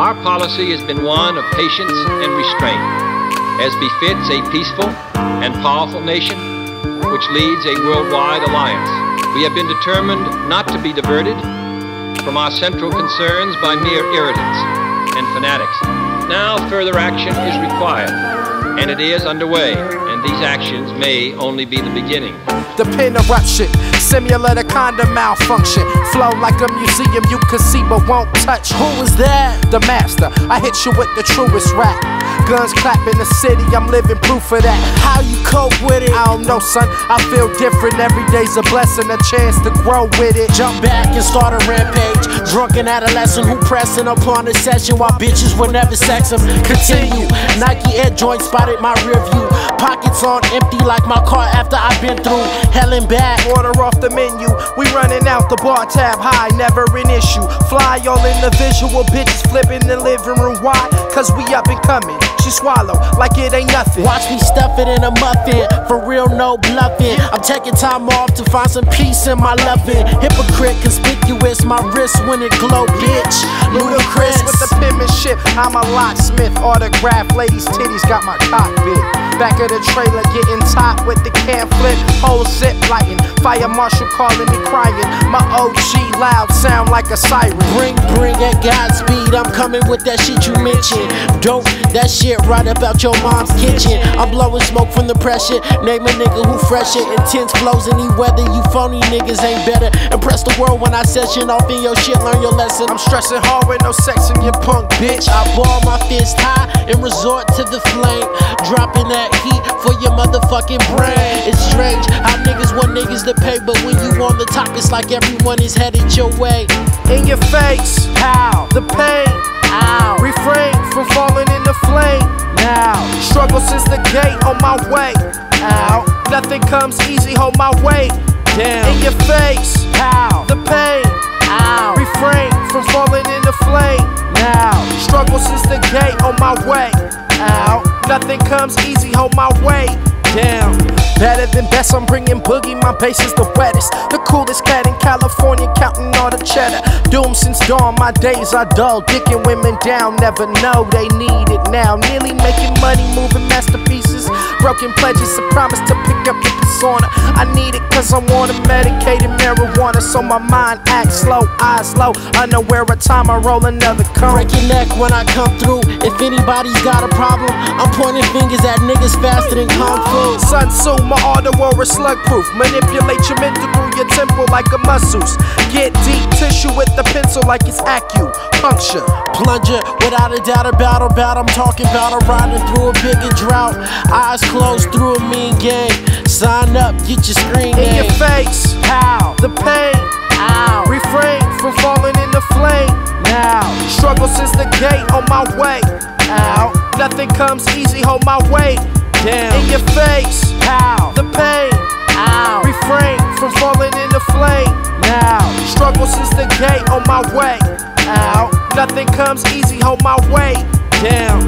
Our policy has been one of patience and restraint, as befits a peaceful and powerful nation which leads a worldwide alliance. We have been determined not to be diverted from our central concerns by mere irritants and fanatics. Now further action is required, and it is underway, and these actions may only be the beginning. The pen eruption, simulate a kind of malfunction. Flow like a museum you can see but won't touch. Who is that? The master. I hit you with the truest rap. Guns clap in the city, I'm living proof of that. How you cope with it? I don't know, son. I feel different. Every day's a blessing, a chance to grow with it. Jump back and start a rampage. Drunken adolescent who pressing upon a session while bitches will never sex him. Continue. Nike Air joint spotted my rear view. Pockets on empty like my car after I've been through hell and back. Order off the menu. We running out the bar tab high, never an issue. Fly all in the visual, bitches flipping the living room. Why? Cause we up and coming. She swallow like it ain't nothing. Watch me stuff it in a muffin. For real, no bluffing. I'm taking time off to find some peace in my loving. Hypocrite, conspicuous. My wrist when it glow, bitch. Ludacris with the penmanship. I'm a locksmith. Autograph, ladies' titties got my cockpit. Back of the trailer, getting top with the can flip. Whole zip lighting. Fire marshal calling me crying. My OG loud sound like a siren. Bring, bring at Godspeed. I'm coming with that shit you mentioned. Dope, that shit right about your mom's kitchen. I'm blowing smoke from the pressure. Name a nigga who fresher. Intense flows any weather. You phony niggas ain't better. Impress the world when I session off in your shit. Learn your lesson. I'm stressing hard with no sex in your punk, bitch. I ball my fist high and resort to the flame. Dropping that heat for your motherfucking brain. It's strange how niggas want niggas to pay, but when you on the top, it's like everyone is headed your way. In your face, How? the pain. Ow. Refrain from falling in the flame. Now. Struggle since the gate on my way. Ow. Nothing comes easy, hold my weight. Damn. In your face, How? the pain. Ow. Refrain from falling in the flame. Now. Struggle since the gate on my way. Ow. Nothing comes easy, hold my weight. Down. Better than best, I'm bringing boogie. My bass is the wettest. The coolest cat in California, counting all the cheddar. Doomed since dawn, my days are dull. Dicking women down, never know they need it now. Nearly making money, moving masterpieces. Broken pledges, a promise to pick up the persona. I need it cause I want a medicated marijuana. So my mind acts slow, eyes low. Unaware of time, I roll another cone. Break your neck when I come through. If anybody's got a problem, I'm pointing fingers at niggas faster than Kung Fu. Sun Tzu, my war is slug proof. Manipulate your mental through your temple like a muscles. Get deep tissue with the pencil like it's acupuncture. Plunger, without a doubt about about. I'm talking about a riding through a bigger drought. Eyes closed through a mean game. Sign up, get your screen In your face, How? the pain. Ow. Refrain from falling in the flame. Now. Struggle since the gate on my way. house is the gate on my way out. Nothing comes easy, hold my way down.